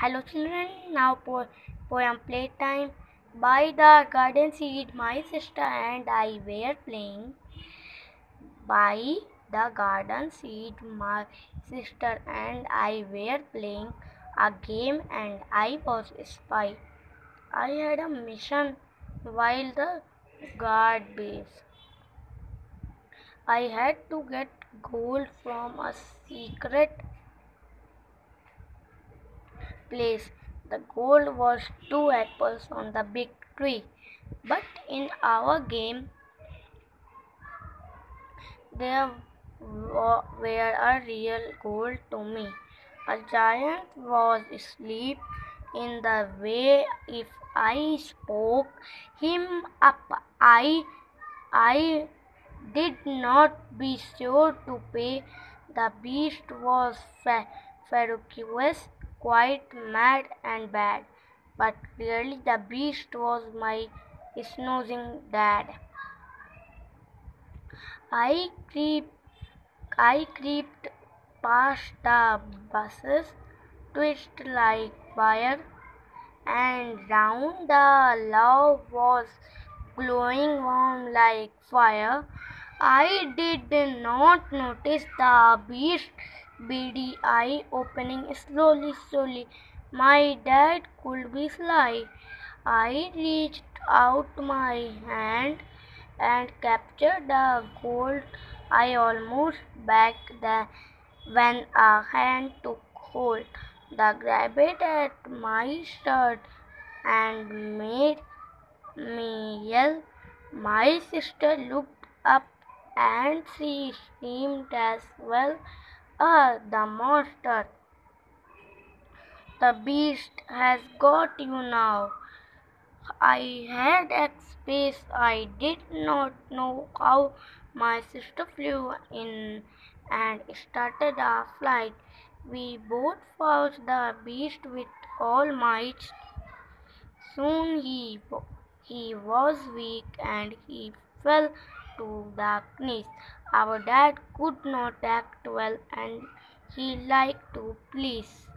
Hello children, now po- poem playtime. By the garden seat, my sister and I were playing. By the garden seat, my sister and I were playing a game, and I was a spy. I had a mission while the guard base. I had to get gold from a secret place. The gold was two apples on the big tree. But in our game, there were a real gold to me. A giant was asleep in the way if I spoke him up, I I did not be sure to pay. The beast was fe- ferocious, quite mad and bad, but clearly the beast was my snoozing dad. I creep, I creeped past the buses, twist like wire, and round the love was glowing warm like fire. I did not notice the beast beady opening slowly, slowly. My dad could be sly. I reached out my hand and captured the gold. I almost back the when a hand took hold. The grabbed at my shirt and made me yell. My sister looked up and she screamed as well. Ah, the monster! The beast has got you now. I had a space. I did not know how my sister flew in and started a flight. We both fought the beast with all might. Soon he, he was weak and he fell to the knees. Our dad could not act well and he liked to please.